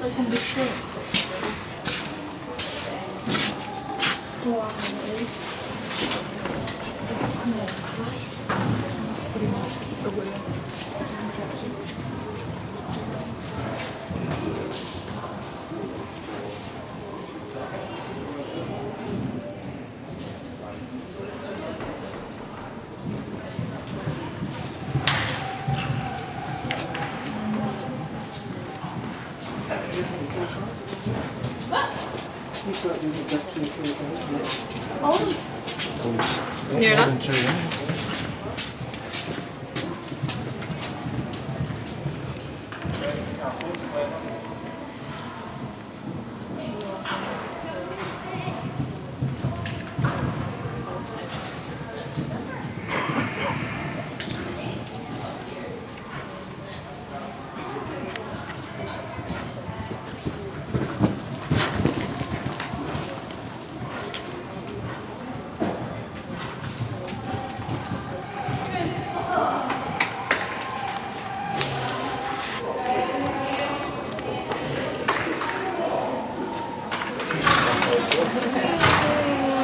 Look Oh, Christ. Mira.